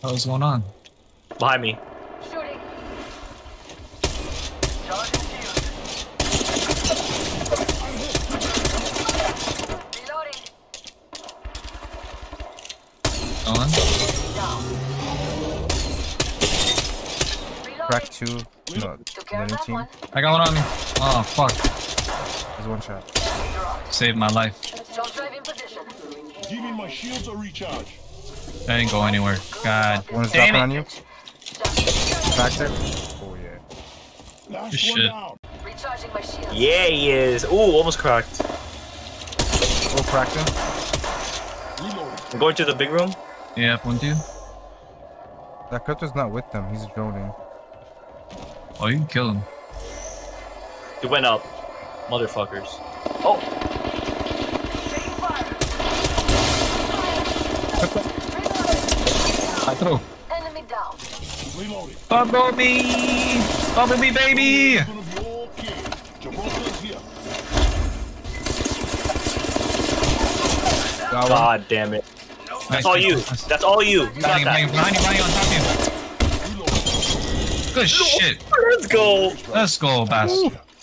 What's going on? Behind me. Shooting. Charging shield. Reloading. On? Down. Crack two. No, Took care of another that team. I got one on me. Oh, fuck. There's one shot. Saved my life. Jump drive in position. Giving my shields a recharge. I didn't go anywhere. God. One is Damn dropping it. on you. Crack there. Oh yeah. Last shit. down. Recharging my shield. Yeah, he is. Ooh, almost cracked. Oh, cracked him. Reloading. I'm going to the big room. Yeah, one two. That crypto's not with them. He's droning. Oh, you can kill him. He went up. Motherfuckers. Oh, 4. Bumblebee, me! Baby! God damn it. Nice That's all you. That's all you. you got that. Behind you, behind you, on top of you. Good shit. Let's go. Let's go, bastard.